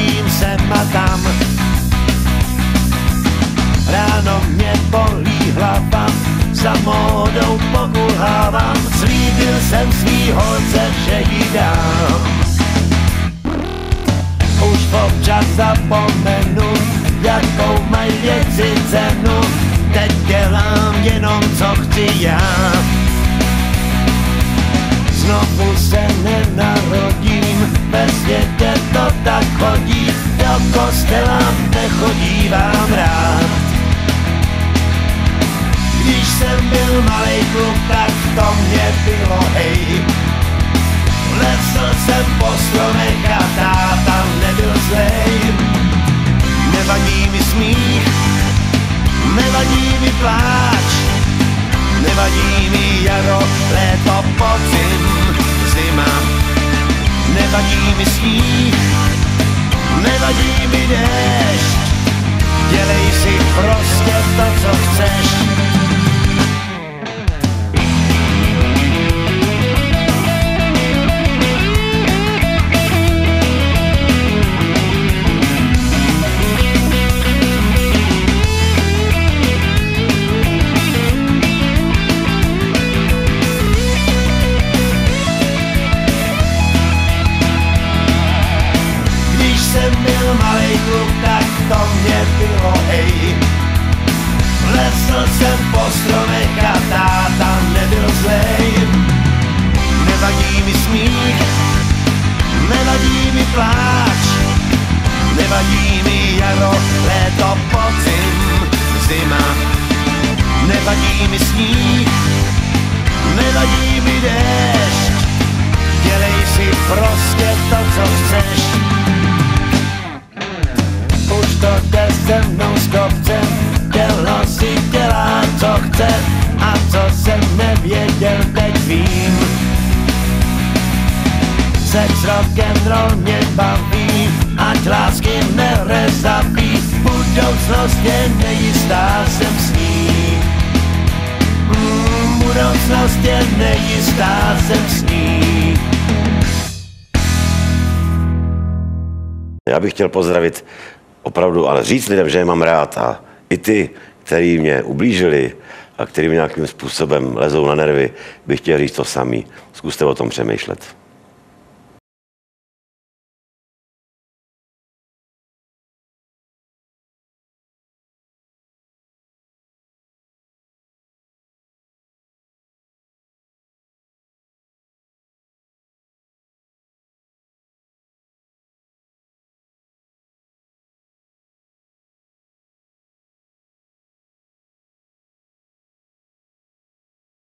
chodím sem a tam. Ráno mě bolí hlava, za módou pokulhávám, slíbil jsem svý holce, že jí dám. Už občas zapomenu, jakou mají věci cenu, teď dělám jenom co chci já. Znovu se nenarodím, malý kluk, tak to mě bylo hej. Lesl jsem po stromech a táta nebyl zlej. Nevadí mi smích, nevadí mi pláč, nevadí mi jaro, léto, podzim, zima. Nevadí mi sníh, nevadí mi déšť, dělej si prostě to, co chceš. Jsem po stromech a táta nebyl zlej. Nevadí mi smích, nevadí mi pláč, nevadí mi jaro, léto, podzim, zima. Nevadí mi sníh, nevadí mi déšť, dělej si prostě to, co chceš. Už to jde se mnou s kopcem, tělo si dělá, co chce a co jsem nevěděl, teď vím. Sex rock'n'roll mě baví, ať lásky nerezabí, budoucnost je nejistá, jsem s ní. Mm, budoucnost je nejistá, jsem s ní. Já bych chtěl pozdravit opravdu, ale říct lidem, že je mám rád a i ty, který mě ublížili a který mi nějakým způsobem lezou na nervy, bych chtěl říct to samý. Zkuste o tom přemýšlet.